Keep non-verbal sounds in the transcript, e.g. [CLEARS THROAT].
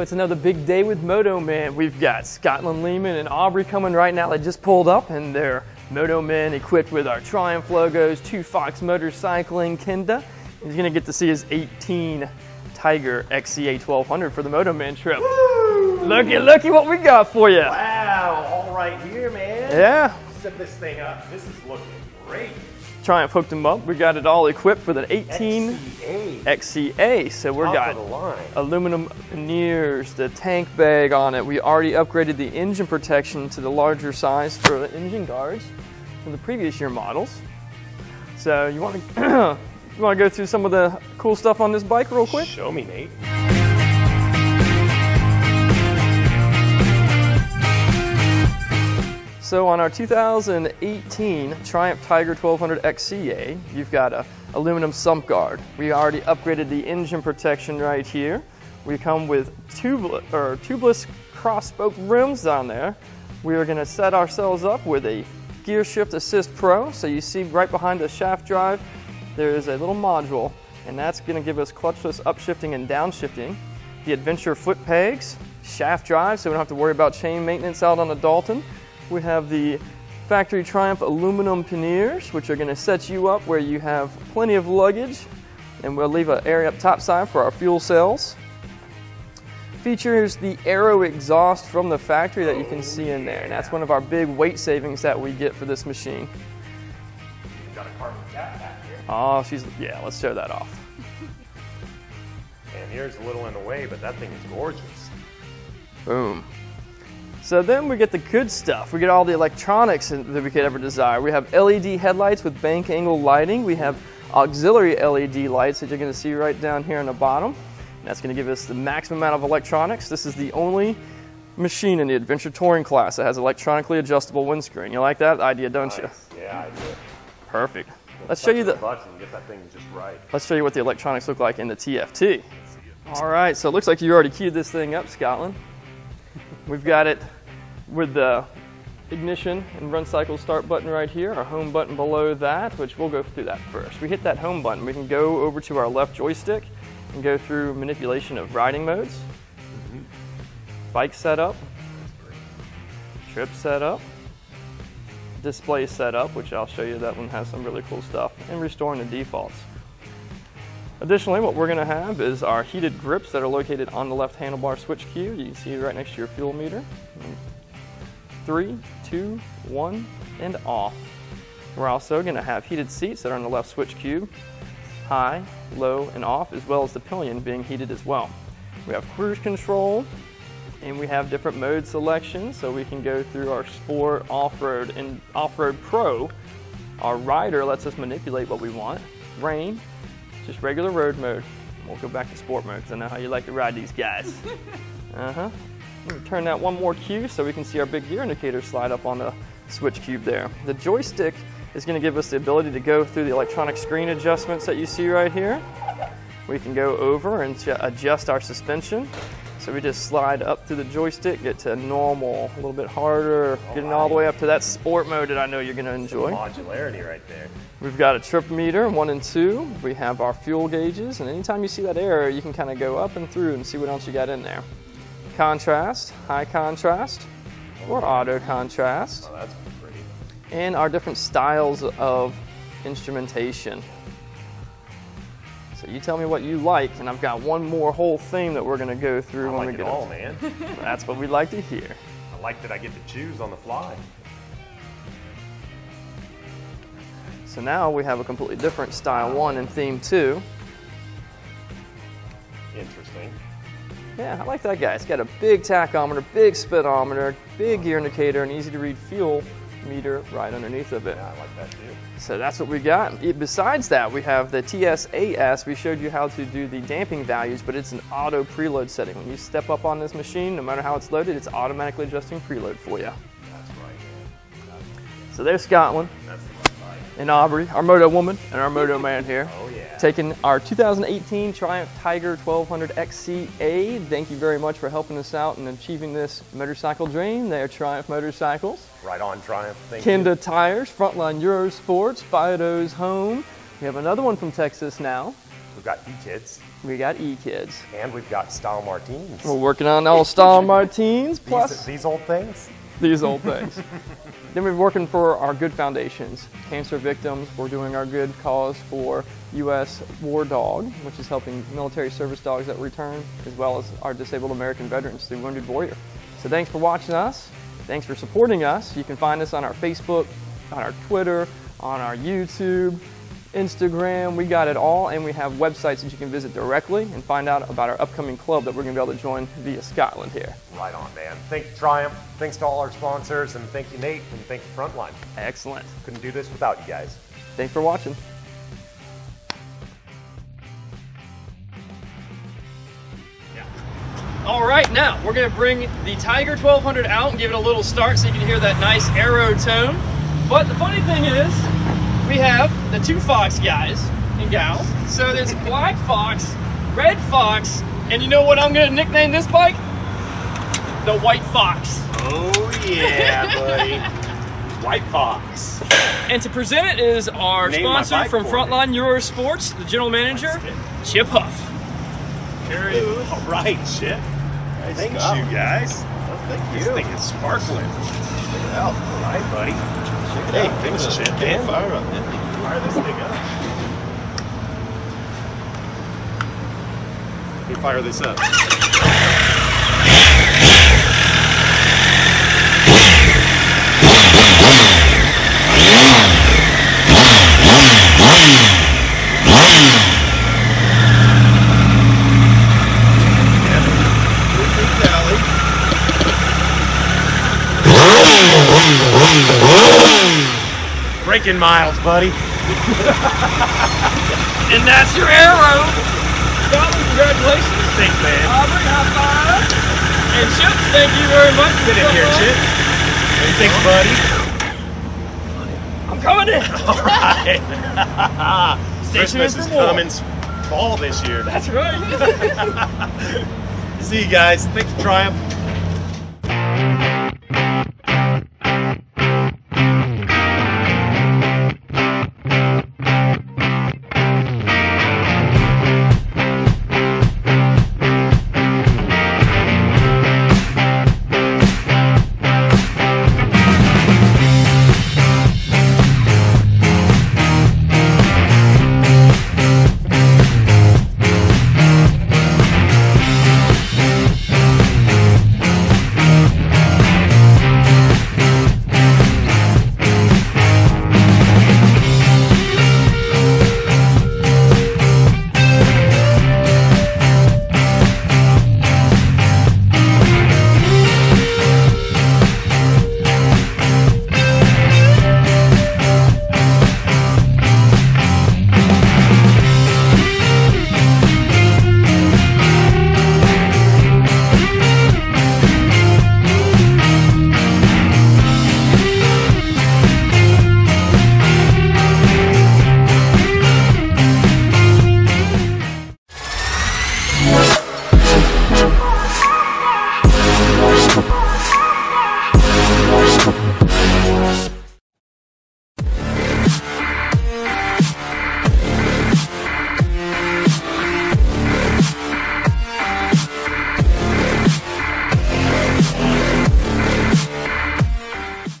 so it's another big day with Moto Men. We've got Scotland Lehman and Aubrey coming right now. They just pulled up and they're Moto Men equipped with our Triumph logos, two Fox Motorcycling Kenda. He's gonna get to see his 18 Tiger XCA 1200 for the Moto Man trip. Woo! Looky, looky what we got for you. Wow, all right here, man. Yeah, Set this thing up. This is looking great. Triumph hooked him up. We got it all equipped with an 18 XCA. XCA. So we're Top got line. aluminum panniers, the tank bag on it. We already upgraded the engine protection to the larger size for the engine guards from the previous year models. So you want [CLEARS THROAT] to you want to go through some of the cool stuff on this bike real quick? Show me, Nate. So on our 2018 Triumph Tiger 1200 XCA, you've got a aluminum sump guard. We already upgraded the engine protection right here. We come with tubeless, or tubeless cross spoke rims down there. We are going to set ourselves up with a Gear Shift Assist Pro. So you see right behind the shaft drive, there is a little module, and that's going to give us clutchless upshifting and downshifting. The Adventure foot pegs, shaft drive, so we don't have to worry about chain maintenance out on the Dalton. We have the Factory Triumph aluminum panniers, which are going to set you up where you have plenty of luggage, and we'll leave an area up top side for our fuel cells. Features the Arrow exhaust from the factory that you can see in there, and that's one of our big weight savings that we get for this machine. We've got a carbon cap back here. Oh, she's yeah. Let's show that off. And here's a little in the way, but that thing is gorgeous. Boom. So then we get the good stuff. We get all the electronics that we could ever desire. We have LED headlights with bank angle lighting. We have auxiliary LED lights that you're going to see right down here on the bottom. That's going to give us the maximum amount of electronics. This is the only machine in the Adventure Touring class that has electronically adjustable windscreen. You like that idea, don't you? Yeah, I do. Perfect. Let's show you the button. Get that thing just right. let's show you what the electronics look like in the TFT. All right, so it looks like you already queued this thing up, Scotland. We've got it with the ignition and run cycle start button right here, our home button below that, which we'll go through that first. We hit that home button, we can go over to our left joystick and go through manipulation of riding modes, mm-hmm. bike setup, trip setup, display setup, which I'll show you that one has some really cool stuff, and restoring the defaults. Additionally, what we're going to have is our heated grips that are located on the left handlebar switch cube. You can see right next to your fuel meter. Three, two, one, and off. We're also going to have heated seats that are on the left switch cube, high, low, and off, as well as the pillion being heated as well. We have cruise control, and we have different mode selections, so we can go through our sport, off-road, and off-road pro. Our rider lets us manipulate what we want. Rain, just regular road mode. We'll go back to sport mode because I know how you like to ride these guys. [LAUGHS] Uh-huh. Turn that one more cue so we can see our big gear indicator slide up on the switch cube there. The joystick is going to give us the ability to go through the electronic screen adjustments that you see right here. We can go over and adjust our suspension. So we just slide up through the joystick, get to normal, a little bit harder, getting all the way up to that sport mode that I know you're going to enjoy. Modularity right there. We've got a trip meter, one and two. We have our fuel gauges, and anytime you see that error, you can kind of go up and through and see what else you got in there. Contrast, high contrast, or auto contrast, Oh, that's pretty. and our different styles of instrumentation. So you tell me what you like, and I've got one more whole theme that we're going to go through I when like we it get all, up. man. [LAUGHS] That's what we'd like to hear. I like that I get to choose on the fly. So now we have a completely different style one and theme two. Interesting. Yeah, I like that guy. It's got a big tachometer, big speedometer, big gear indicator, and easy to read fuel meter right underneath of it. Yeah, I like that too. So that's what we got. E- Besides that, we have the TSAS. We showed you how to do the damping values, but it's an auto preload setting. When you step up on this machine, no matter how it's loaded, it's automatically adjusting preload for you. That's right. So there's Scotland That's the right bike. and Aubrey, our moto woman and our moto man here. Oh. Taking our 2018 Triumph Tiger 1200 XCA. Thank you very much for helping us out in achieving this motorcycle dream. They are Triumph motorcycles. Right on Triumph. Thank you. Kenda tires, Frontline Eurosports, Fido's Home. We have another one from Texas now. We've got E-Kids, We got E-Kids. and we've got Style Martines. We're working on all style [LAUGHS] Martines plus These, these old things. These old things. [LAUGHS] then we're working for our good foundations, cancer victims. We're doing our good cause for U.S. War Dog, which is helping military service dogs that return, as well as our disabled American veterans through Wounded Warrior. So thanks for watching us. Thanks for supporting us. You can find us on our Facebook, on our Twitter, on our YouTube, Instagram. We got it all, and we have websites that you can visit directly and find out about our upcoming club that we're going to be able to join via Scotland here. Right on, man. Thank you, Triumph. Thanks to all our sponsors, and thank you, Nate, and thank you, Frontline. Excellent. Couldn't do this without you guys. Thanks for watching. All right, now we're gonna bring the Tiger 1200 out and give it a little start so you can hear that nice arrow tone. But the funny thing is, we have the two Fox guys and gals. So there's Black Fox, Red Fox, and you know what I'm gonna nickname this bike? The White Fox. Oh, yeah, [LAUGHS] buddy. White Fox. And to present it is our Name sponsor from for me. Frontline Eurosports, the general manager, Chip Huff. Very all right, shit. Nice Thanks, job. you guys. Well, thank This you. thing is sparkling. Check it out. All right, buddy. Check it Hey, out. thanks, Give it a Chip. spin. Fire up, man. Fire this thing up. Let me fire this up. Breaking miles, buddy. [LAUGHS] And that's your arrow. Scotland, congratulations. Thanks, man. Aubrey, high five. And Chip, thank you very much. for Get in here, coming Chip. Hey, thanks, buddy. I'm coming in. [LAUGHS] All right. [LAUGHS] Stay Christmas tuned is for coming s- fall this year. That's right. See you guys. Thanks for Triumph.